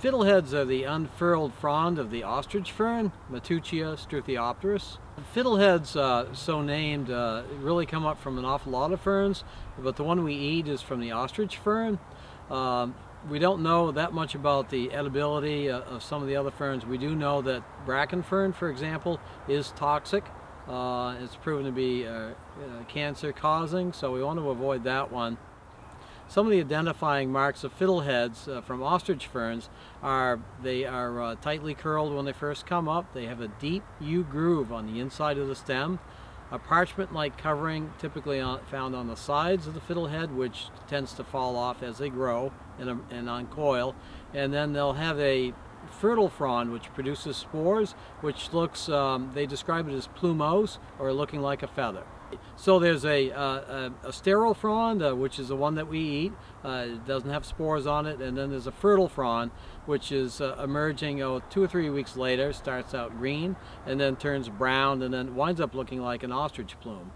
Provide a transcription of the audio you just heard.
fiddleheads are the unfurled frond of the ostrich fern, Matteuccia struthiopteris. Fiddleheads, uh, so named, uh, really come up from an awful lot of ferns, but the one we eat is from the ostrich fern. Um, we don't know that much about the edibility uh, of some of the other ferns. We do know that bracken fern, for example, is toxic. Uh, it's proven to be uh, cancer causing, so we want to avoid that one. Some of the identifying marks of fiddleheads uh, from ostrich ferns are they are uh, tightly curled when they first come up. They have a deep U groove on the inside of the stem. A parchment-like covering typically on, found on the sides of the fiddlehead which tends to fall off as they grow and, and uncoil. And then they'll have a fertile frond which produces spores which looks, um, they describe it as plumose or looking like a feather. So there's a, uh, a, a, sterile frond, uh, which is the one that we eat. Uh, it doesn't have spores on it. And then there's a fertile frond, which is uh, emerging oh, two or three weeks later, starts out green, and then turns brown, and then winds up looking like an ostrich plume.